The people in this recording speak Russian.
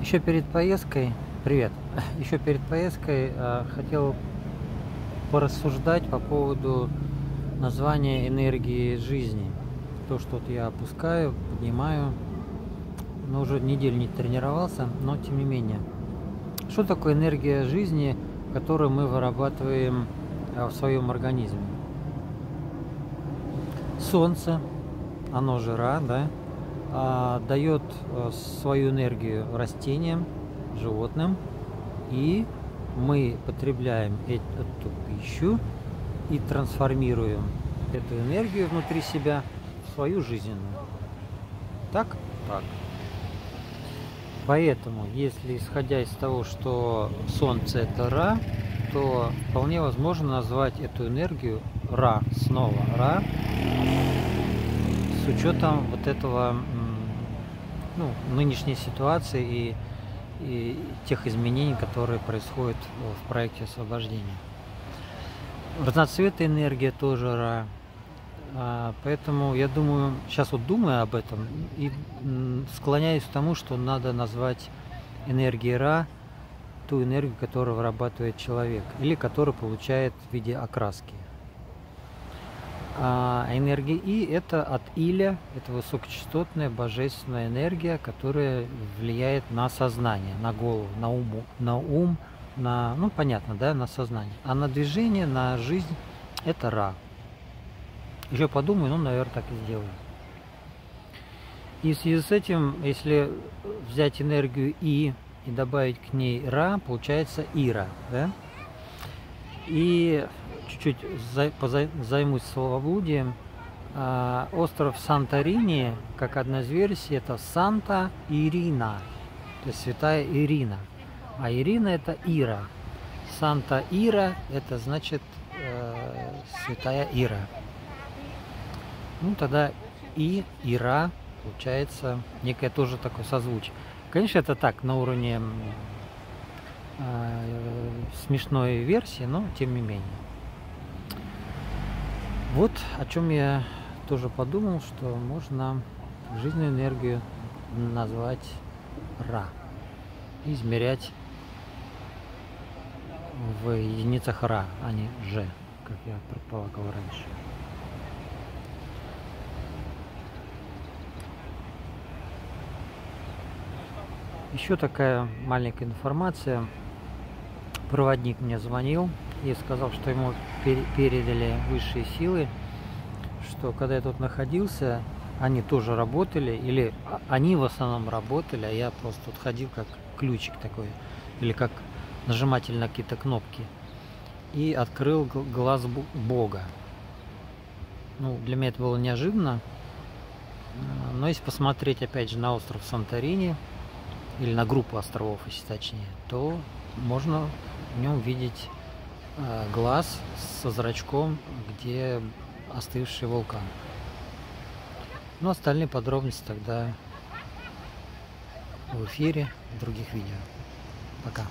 Еще перед поездкой, привет, еще перед поездкой э, хотел порассуждать по поводу названия энергии жизни. То, что вот я опускаю, поднимаю, но уже неделю не тренировался, но тем не менее. Что такое энергия жизни, которую мы вырабатываем э, в своем организме? Солнце, оно жира, да, а, дает э, свою энергию растениям, животным, и мы потребляем эту пищу и трансформируем эту энергию внутри себя в свою жизненную. Так? Так. Поэтому, если исходя из того, что Солнце это Ра, то вполне возможно назвать эту энергию Ра, снова Ра, с учетом вот этого ну, нынешней ситуации и, и тех изменений, которые происходят в проекте освобождения. Разноцветная энергия тоже ра. А, поэтому я думаю, сейчас вот думаю об этом и склоняюсь к тому, что надо назвать энергией ра ту энергию, которую вырабатывает человек или которую получает в виде окраски. А энергия И это от Иля, это высокочастотная божественная энергия, которая влияет на сознание, на голову, на ум, на ум, на, ну понятно, да, на сознание. А на движение, на жизнь это Ра. Еще подумаю, ну, наверное, так и сделаю. И в связи с этим, если взять энергию И и добавить к ней Ра, получается Ира, да? И чуть-чуть займусь словоблудием. А, остров Санторини, как одна из версий, это Санта Ирина, то есть Святая Ирина. А Ирина это Ира. Санта Ира это значит э, Святая Ира. Ну тогда и Ира получается некое тоже такое созвучие. Конечно, это так, на уровне э, смешной версии, но тем не менее. Вот о чем я тоже подумал, что можно жизненную энергию назвать Ра. измерять в единицах Ра, а не Ж, как я предполагал раньше. Еще такая маленькая информация. Проводник мне звонил и сказал, что ему передали высшие силы, что когда я тут находился, они тоже работали, или они в основном работали, а я просто тут ходил как ключик такой, или как нажиматель на какие-то кнопки. И открыл глаз Бога. Ну, для меня это было неожиданно. Но если посмотреть опять же на остров Санторини, или на группу островов, если точнее, то можно в нем видеть глаз со зрачком, где остывший вулкан. Ну, остальные подробности тогда в эфире в других видео. Пока.